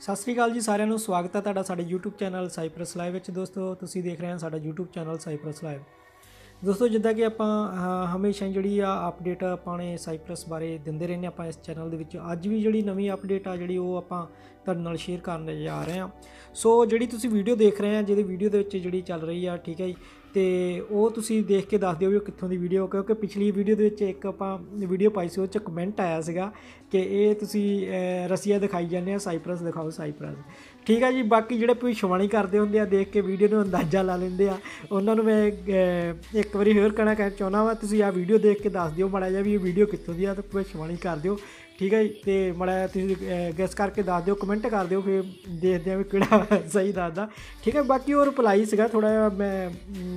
ਸਤਿ ਸ੍ਰੀ ਅਕਾਲ ਜੀ ਸਾਰਿਆਂ ਨੂੰ, ਸਵਾਗਤ ਹੈ ਤੁਹਾਡਾ ਸਾਡੇ YouTube ਚੈਨਲ ਸਾਈਪਰਸ ਲਾਈਵ ਵਿੱਚ। ਦੋਸਤੋ, ਤੁਸੀਂ ਦੇਖ ਰਹੇ ਹੋ ਸਾਡਾ YouTube ਚੈਨਲ ਸਾਈਪਰਸ ਲਾਈਵ ਦੋਸਤੋ, ਜਿੱਦਾਂ ਕਿ ਆਪਾਂ ਹਮੇਸ਼ਾ ਹੀ ਜਿਹੜੀ ਆ ਅਪਡੇਟ ਆਪਾਂ ਨੇ ਸਾਈਪਰਸ ਬਾਰੇ ਦਿੰਦੇ ਰਹਿੰਦੇ ਆਪਾਂ ਇਸ ਚੈਨਲ ਦੇ ਵਿੱਚ। ਅੱਜ ਵੀ ਜਿਹੜੀ ਨਵੀਂ ਅਪਡੇਟ ਆ ਜਿਹੜੀ ਉਹ ਆਪਾਂ ਤੁਹਾਡੇ ਨਾਲ ਸ਼ੇਅਰ ਕਰਨ ਜਾ ਰਹੇ ਹਾਂ। ਸੋ, ਜਿਹੜੀ ਤੁਸੀਂ ਵੀਡੀਓ ਦੇਖ ਰਹੇ ਆ ਜਿਹਦੀ ਵੀਡੀਓ ਦੇ ਵਿੱਚ ਜਿਹੜੀ ਚੱਲ ਰਹੀ ਆ, ਠੀਕ ਹੈ ਜੀ ਤੇ ਉਹ ਤੁਸੀਂ ਦੇਖ ਕੇ ਦੱਸ ਦਿਓ ਵੀ ਉਹ ਕਿੱਥੋਂ ਦੀ ਵੀਡੀਓ ਕਿਉਂਕਿ ਪਿਛਲੀ ਵੀਡੀਓ ਦੇ ਵਿੱਚ ਇੱਕ ਆਪਾਂ ਵੀਡੀਓ ਪਾਈ ਸੀ, ਉਹ 'ਚ ਕਮੈਂਟ ਆਇਆ ਸੀਗਾ ਕਿ ਇਹ ਤੁਸੀਂ ਰਸੀਆ ਦਿਖਾਈ ਜਾਂਦੇ ਆ ਸਾਈਪਰਸ ਦਿਖਾਓ ਸਾਈਪਰਸ ਠੀਕ ਹੈ ਜੀ, ਬਾਕੀ ਜਿਹੜੇ ਭਵਿੱਖਬਾਣੀ ਕਰਦੇ ਹੁੰਦੇ ਆ, ਦੇਖ ਕੇ ਵੀਡੀਓ ਨੂੰ ਅੰਦਾਜ਼ਾ ਲਾ ਲੈਂਦੇ ਆ। ਉਹਨਾਂ ਨੂੰ ਮੈਂ ਇੱਕ ਵਾਰੀ ਹੋਰ ਕਹਿਣਾ ਕਹਿ ਚਾਹੁੰਦਾ ਵਾ, ਤੁਸੀਂ ਆ ਵੀਡੀਓ ਦੇਖ ਕੇ ਦੱਸ ਦਿਓ ਮਾੜਾ ਜਿਹਾ ਵੀ ਇਹ ਵੀਡੀਓ ਕਿੱਥੋਂ ਦੀ ਆ, ਤੇ ਭਵਿੱਖਬਾਣੀ ਕਰ ਦਿਓ। ਠੀਕ ਹੈ ਜੀ? ਤੇ ਮਾੜਾ ਤੁਸੀਂ ਗੈਸ ਕਰਕੇ ਦੱਸ ਦਿਓ ਕਮੈਂਟ ਕਰ ਦਿਓ ਫਿਰ ਦੇਖਦੇ ਆ ਵੀ ਕਿਹੜਾ ਸਹੀ ਦੱਸਦਾ। ਠੀਕ ਹੈ ਬਾਕੀ ਉਹ ਰਿਪਲਾਈ ਸੀਗਾ ਥੋੜਾ ਜਿਹਾ ਮੈਂ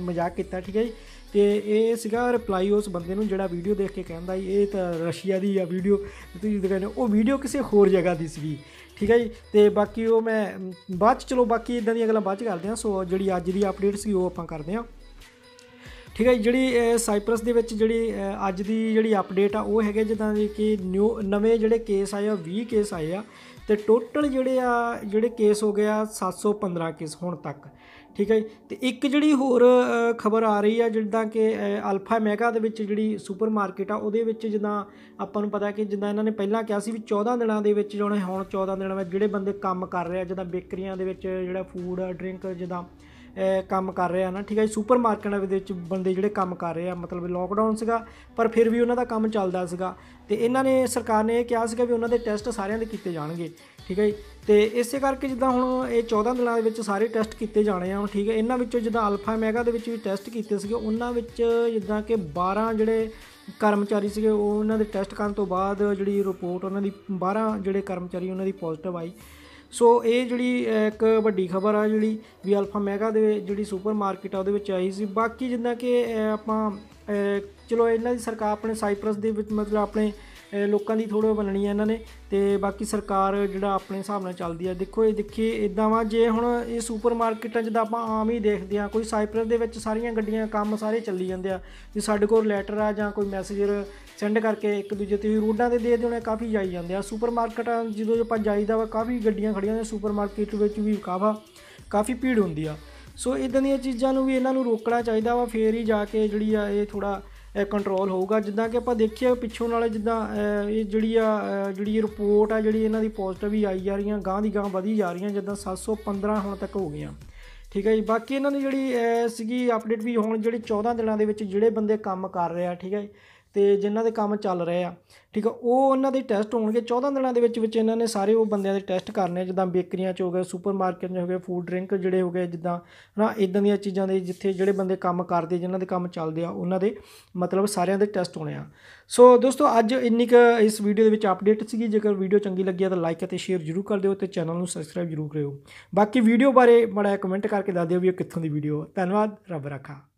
ਮਜ਼ਾਕ ਕੀਤਾ ਠੀਕ ਹੈ ਜੀ? ਤੇ ਇਹ ਸੀਗਾ ਰਿਪਲਾਈ ਉਸ ਬੰਦੇ ਨੂੰ ਜਿਹੜਾ ਵੀਡੀਓ ਦੇਖ ਕੇ ਕਹਿੰਦਾ ਜੀ ਇਹ ਤਾਂ ਰਸ਼ੀਆ ਦੀ ਆ ਵੀਡੀਓ ਤੁਸੀਂ ਜਦੋਂ ਕਹਿੰਦੇ ਹੋ, ਉਹ ਵੀਡੀਓ ਕਿਸੇ ਹੋਰ ਜਗ੍ਹਾ ਦੀ ਸੀਗੀ। ਠੀਕ ਹੈ ਜੀ? ਤੇ ਬਾਕੀ ਉਹ ਮੈਂ ਬਾਅਦ ਚ ਚਲੋ ਬਾਕੀ ਇਦਾਂ ਦੀਆਂ ਗੱਲਾਂ ਬਾਅਦ ਚ ਕਰਦੇ ਹਾਂ। ਸੋ ਜਿਹੜੀ ਅੱਜ ਦੀ ਅਪਡੇਟ ਸੀ ਉਹ ਆਪਾਂ ਕਰਦੇ ਹਾਂ। ਠੀਕ ਹੈ ਜੀ, ਜਿਹੜੀ ਸਾਈਪਰਸ ਦੇ ਵਿੱਚ ਜਿਹੜੀ ਅੱਜ ਦੀ ਜਿਹੜੀ ਅਪਡੇਟ ਆ ਉਹ ਹੈਗੇ ਜਿੱਦਾਂ ਦੀ ਕਿ ਨਿਊ ਨਵੇਂ ਜਿਹੜੇ ਕੇਸ ਆਏ ਆ 20 ਕੇਸ ਆਏ ਆ ਤੇ ਟੋਟਲ ਜਿਹੜੇ ਆ ਜਿਹੜੇ ਕੇਸ ਹੋ ਗਿਆ 715 ਕੇਸ ਹੁਣ ਤੱਕ ਠੀਕ ਹੈ ਜੀ। ਤੇ ਇੱਕ ਜਿਹੜੀ ਹੋਰ ਖਬਰ ਆ ਰਹੀ ਆ ਜਿੱਦਾਂ ਕਿ ਅਲਫਾ ਮੈਗਾ ਦੇ ਵਿੱਚ ਜਿਹੜੀ ਸੁਪਰ ਮਾਰਕੀਟ ਆ ਉਹਦੇ ਵਿੱਚ ਜਿੱਦਾਂ ਆਪਾਂ ਨੂੰ ਪਤਾ ਕਿ ਜਿੱਦਾਂ ਇਹਨਾਂ ਨੇ ਪਹਿਲਾਂ ਕਿਹਾ ਸੀ ਵੀ 14 ਦਿਨਾਂ ਦੇ ਵਿੱਚ ਜਿਹੜੇ ਹੁਣ 14 ਦਿਨਾਂ ਵਿੱਚ ਜਿਹੜੇ ਬੰਦੇ ਕੰਮ ਕਰ ਰਹੇ ਆ ਜਿੱਦਾਂ ਬੇਕਰੀਆਂ ਦੇ ਵਿੱਚ ਜਿਹੜਾ ਫੂਡ ਡਰਿੰਕ ਜਿੱਦਾਂ ਕੰਮ ਕਰ ਰਹੇ ਆ ਨਾ, ਠੀਕ ਹੈ ਜੀ? ਸੁਪਰ ਮਾਰਕੀਟਾਂ ਦੇ ਵਿੱਚ ਬੰਦੇ ਜਿਹੜੇ ਕੰਮ ਕਰ ਰਹੇ ਆ, ਮਤਲਬ ਲੋਕਡਾਊਨ ਸੀਗਾ, ਪਰ ਫਿਰ ਵੀ ਉਹਨਾਂ ਦਾ ਕੰਮ ਚੱਲਦਾ ਸੀਗਾ। ਤੇ ਇਹਨਾਂ ਨੇ, ਸਰਕਾਰ ਨੇ ਇਹ ਕਿਹਾ ਸੀਗਾ ਵੀ ਉਹਨਾਂ ਦੇ ਟੈਸਟ ਸਾਰਿਆਂ ਦੇ ਕੀਤੇ ਜਾਣਗੇ, ਠੀਕ ਹੈ ਜੀ? ਤੇ ਇਸੇ ਕਰਕੇ ਜਿੱਦਾਂ ਹੁਣ ਇਹ 14 ਦਿਨਾਂ ਦੇ ਵਿੱਚ ਸਾਰੇ ਟੈਸਟ ਕੀਤੇ ਜਾਣੇ ਆ ਹੁਣ, ਠੀਕ ਹੈ ਇਹਨਾਂ ਵਿੱਚੋਂ ਜਿੱਦਾਂ ਅਲਫਾ ਮੈਗਾ ਦੇ ਵਿੱਚ ਵੀ ਟੈਸਟ ਕੀਤੇ ਸੀਗੇ, ਉਹਨਾਂ ਵਿੱਚ ਜਿੱਦਾਂ ਕਿ 12 ਜਿਹੜੇ ਕਰਮਚਾਰੀ ਸੀਗੇ, ਉਹ ਉਹਨਾਂ ਦੇ ਟੈਸਟ ਕਰਨ ਤੋਂ ਬਾਅਦ ਜਿਹੜੀ ਰਿਪੋਰਟ ਉਹਨਾਂ ਦੀ 12 ਜਿਹੜੇ ਕਰਮਚਾਰੀ, ਉਹਨਾਂ ਦੀ ਪੋਜ਼ਿਟਿਵ ਆਈ। ਸੋ ਇਹ ਜਿਹੜੀ ਇੱਕ ਵੱਡੀ ਖਬਰ ਆ ਜਿਹੜੀ ਵੀ ਅਲਫਾ ਮੈਗਾ ਦੇ ਜਿਹੜੀ ਸੁਪਰ ਮਾਰਕੀਟ ਆ, ਉਹਦੇ ਵਿੱਚ ਆਈ ਸੀ। ਬਾਕੀ ਜਿੱਦਾਂ ਕਿ ਆਪਾਂ ਚਲੋ, ਇਹਨਾਂ ਦੀ ਸਰਕਾਰ ਆਪਣੇ ਸਾਈਪਰਸ ਦੇ ਵਿੱਚ ਮਤਲਬ ਆਪਣੇ ਲੋਕਾਂ ਦੀ ਥੋੜ੍ਹਾ ਬਣਨੀ ਹੈ ਇਹਨਾਂ ਨੇ ਤੇ ਬਾਕੀ ਸਰਕਾਰ ਜਿਹੜਾ ਆਪਣੇ ਹਿਸਾਬ ਨਾਲ ਚੱਲਦੀ ਆ ਦੇਖੋ ਇਹ ਦੇਖੀਏ ਇਦਾਂ ਵਾ, ਜੇ ਹੁਣ ਇਹ ਸੁਪਰ ਮਾਰਕੀਟਾਂ ਜਿੱਦਾਂ ਆਪਾਂ ਆਮ ਹੀ ਦੇਖਦੇ ਆ ਕੋਈ ਸਾਈਪਰਸ ਦੇ ਵਿੱਚ ਸਾਰੀਆਂ ਗੱਡੀਆਂ ਕੰਮ ਸਾਰੇ ਚੱਲੀ ਜਾਂਦੇ ਆ ਜੇ ਸਾਡੇ ਕੋਲ ਲੈਟਰ ਆ ਜਾਂ ਕੋਈ ਮੈਸੇਜਰ ਸੈਂਡ ਕਰਕੇ ਇੱਕ ਦੂਜੇ ਤੇ ਰੋਡਾਂ ਤੇ ਦੇ ਦੇਣੇ ਕਾਫੀ ਜਾਈ ਜਾਂਦੇ ਆ। ਸੁਪਰ ਮਾਰਕੀਟਾਂ ਜਦੋਂ ਆਪਾਂ ਜਾਈਦਾ ਵਾ, ਕਾਫੀ ਗੱਡੀਆਂ ਖੜੀਆਂ ਨੇ ਸੁਪਰ ਮਾਰਕੀਟ ਵਿੱਚ ਵੀ ਕਾਫਾ, ਕਾਫੀ ਭੀੜ ਹੁੰਦੀ ਆ। ਸੋ ਇਦਾਂ ਦੀਆਂ ਚੀਜ਼ਾਂ ਨੂੰ ਵੀ ਇਹਨਾਂ ਨੂੰ ਰੋਕਣਾ ਚਾਹੀਦਾ ਵਾ, ਫੇਰ ਹੀ ਜਾ ਕੇ ਜਿਹੜੀ ਆ ਇਹ ਥੋੜਾ ਕੰਟਰੋਲ ਹੋਊਗਾ। ਜਿੱਦਾਂ ਕਿ ਆਪਾਂ ਦੇਖਿਆ ਪਿੱਛੋਂ ਨਾਲੇ ਜਿੱਦਾਂ ਇਹ ਜਿਹੜੀ ਆ ਜਿਹੜੀ ਰਿਪੋਰਟ ਆ, ਜਿਹੜੀ ਇਹਨਾਂ ਦੀ ਪੋਜ਼ਿਟਿਵ ਹੀ ਆਈ ਜਾ ਰਹੀਆਂ ਗਾਂ ਦੀ ਗਾਂ ਵਧੀ ਜਾ ਰਹੀਆਂ, ਜਿੱਦਾਂ 715 ਹੁਣ ਤੱਕ ਹੋ ਗਈਆਂ। ਠੀਕ ਹੈ ਜੀ? ਬਾਕੀ ਇਹਨਾਂ ਦੀ ਜਿਹੜੀ ਸੀਗੀ ਅਪਡੇਟ ਵੀ ਹੁਣ ਜਿਹੜੇ 14 ਦਿਨਾਂ ਦੇ ਵਿੱਚ ਜਿਹੜੇ ਬੰਦੇ ਕੰਮ ਕਰ ਰਿਹਾ ਠੀਕ ਹੈ ਜੀ? ਤੇ ਜਿਨ੍ਹਾਂ ਦੇ ਕੰਮ ਚੱਲ ਰਹੇ ਆ ਠੀਕ ਆ ਉਹ ਉਹਨਾਂ ਦੇ ਟੈਸਟ ਹੋਣਗੇ। 14 ਦਿਨਾਂ ਦੇ ਵਿੱਚ ਵਿੱਚ ਇਹਨਾਂ ਨੇ ਸਾਰੇ ਉਹ ਬੰਦਿਆਂ ਦੇ ਟੈਸਟ ਕਰਨੇ ਆ, ਜਿੱਦਾਂ ਬੇਕਰੀਆਂ 'ਚ ਹੋ ਗਏ ਸੁਪਰ ਮਾਰਕੀਟ 'ਚ ਹੋ ਗਏ ਫੂਡ ਡਰਿੰਕ ਜਿਹੜੇ ਹੋ ਗਏ ਜਿੱਦਾਂ ਹਨਾ ਇਦਾਂ ਦੀਆਂ ਚੀਜ਼ਾਂ ਦੇ ਜਿੱਥੇ ਜਿਹੜੇ ਬੰਦੇ ਕੰਮ ਕਰਦੇ ਜਿਨ੍ਹਾਂ ਦੇ ਕੰਮ ਚੱਲਦੇ ਆ ਉਹਨਾਂ ਦੇ ਮਤਲਬ ਸਾਰਿਆਂ ਦੇ ਟੈਸਟ ਹੋਣੇ ਆ। ਸੋ ਦੋਸਤੋ ਅੱਜ ਇੰਨੀ ਕੁ ਇਸ ਵੀਡੀਓ ਦੇ ਵਿੱਚ ਅਪਡੇਟ ਸੀਗੀ। ਜੇਕਰ ਵੀਡੀਓ ਚੰਗੀ ਲੱਗੀ ਆ ਤਾਂ ਲਾਈਕ ਅਤੇ ਸ਼ੇਅਰ ਜ਼ਰੂਰ ਕਰ ਦਿਓ ਤੇ ਚੈਨਲ ਨੂੰ ਸਬਸਕ੍ਰਾਈਬ ਜ਼ਰੂਰ ਕਰਿਓ। ਬਾਕੀ ਵੀਡੀਓ ਬਾਰੇ ਬੜਾ ਕਮੈਂਟ ਕਰਕੇ ਦੱਸ ਦਿਓ ਵੀ ਇਹ ਕਿੱਥੋਂ ਦੀ ਵੀਡੀਓ ਧੰਨਵਾਦ ਰੱਬ ਰੱਖਾ।